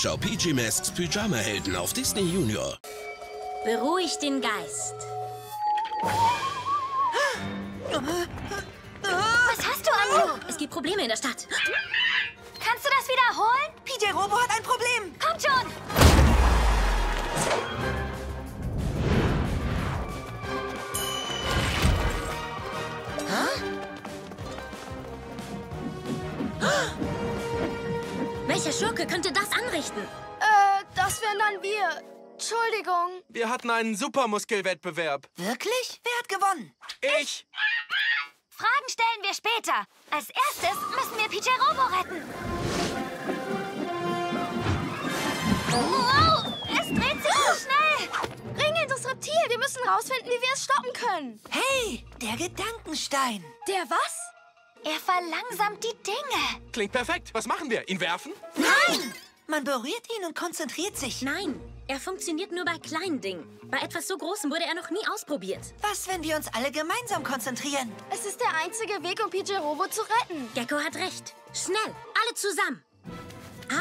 Schau PG Masks Pyjama-Helden auf Disney Junior. Beruhig den Geist. Was hast du, Anju? Es gibt Probleme in der Stadt. Kannst du das wiederholen? PJ Robo hat ein Problem. Welcher Schurke könnte das anrichten? Äh, das wären dann wir. Entschuldigung. Wir hatten einen Supermuskelwettbewerb. Wirklich? Wer hat gewonnen? Ich! Fragen stellen wir später. Als erstes müssen wir PJ Robo retten. Wow, es dreht sich so schnell. Ringelndes Reptil. Wir müssen rausfinden, wie wir es stoppen können. Hey, der Gedankenstein. Der was? Er verlangsamt die Dinge. Klingt perfekt. Was machen wir? Ihn werfen? Nein! Man berührt ihn und konzentriert sich. Nein, er funktioniert nur bei kleinen Dingen. Bei etwas so Großem wurde er noch nie ausprobiert. Was, wenn wir uns alle gemeinsam konzentrieren? Es ist der einzige Weg, um PJ Robo zu retten. Gecko hat recht. Schnell, alle zusammen.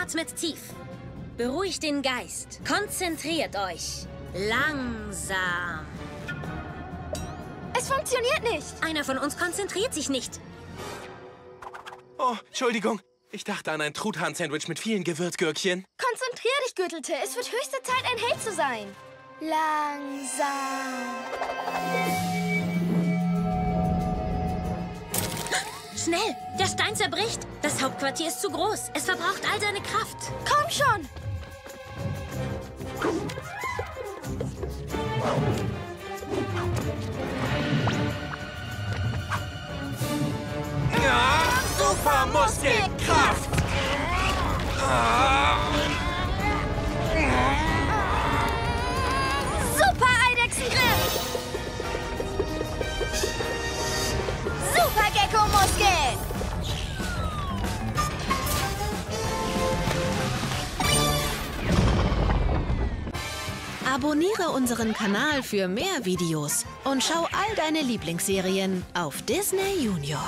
Atmet tief. Beruhigt den Geist. Konzentriert euch. Langsam. Es funktioniert nicht. Einer von uns konzentriert sich nicht. Oh, Entschuldigung. Ich dachte an ein Truthahn-Sandwich mit vielen Gewürzgürkchen. Konzentrier dich, Gürtelte. Es wird höchste Zeit, ein Held zu sein. Langsam. Schnell, der Stein zerbricht. Das Hauptquartier ist zu groß. Es verbraucht all seine Kraft. Komm schon. Supermuskelkraft! Super Eidechsengriff. Super Gecko-Muskel. Abonniere unseren Kanal für mehr Videos und schau all deine Lieblingsserien auf Disney Junior.